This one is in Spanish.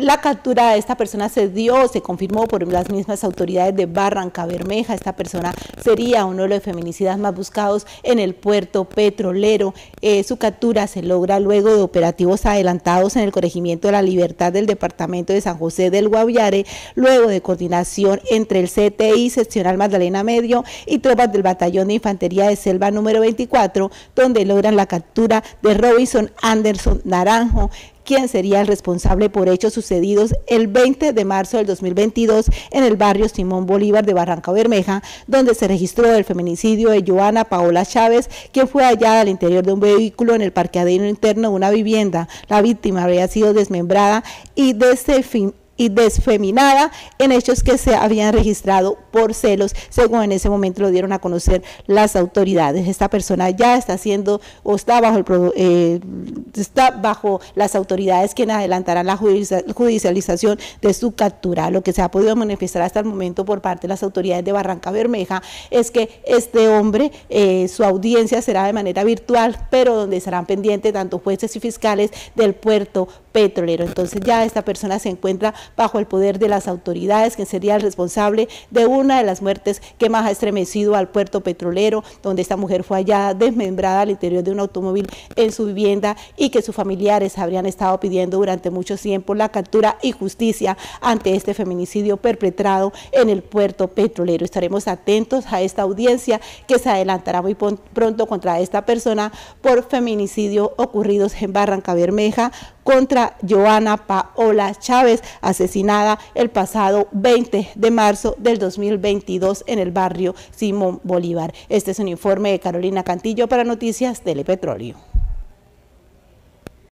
La captura de esta persona se dio, se confirmó por las mismas autoridades de Barranca Bermeja. Esta persona sería uno de los feminicidas más buscados en el puerto petrolero. Eh, su captura se logra luego de operativos adelantados en el corregimiento de la libertad del departamento de San José del Guaviare, luego de coordinación entre el CTI seccional Magdalena Medio y tropas del batallón de infantería de selva número 24, donde logran la captura de Robinson Anderson Naranjo, quien sería el responsable por hechos sucedidos el 20 de marzo del 2022 en el barrio Simón Bolívar de Barranca Bermeja, donde se registró el feminicidio de Joana Paola Chávez, quien fue hallada al interior de un vehículo en el parqueadero interno de una vivienda. La víctima había sido desmembrada y desde fin y desfeminada en hechos que se habían registrado por celos, según en ese momento lo dieron a conocer las autoridades. Esta persona ya está haciendo o está bajo, el, eh, está bajo las autoridades quienes adelantarán la judicialización de su captura. Lo que se ha podido manifestar hasta el momento por parte de las autoridades de Barranca Bermeja es que este hombre, eh, su audiencia será de manera virtual, pero donde estarán pendientes tanto jueces y fiscales del puerto petrolero. Entonces ya esta persona se encuentra bajo el poder de las autoridades, que sería el responsable de una de las muertes que más ha estremecido al puerto petrolero, donde esta mujer fue hallada desmembrada al interior de un automóvil en su vivienda y que sus familiares habrían estado pidiendo durante mucho tiempo la captura y justicia ante este feminicidio perpetrado en el puerto petrolero. Estaremos atentos a esta audiencia que se adelantará muy pronto contra esta persona por feminicidio ocurridos en Barranca Bermeja contra Joana Paola Chávez, asesinada el pasado 20 de marzo del 2022 en el barrio Simón Bolívar. Este es un informe de Carolina Cantillo para Noticias Telepetróleo.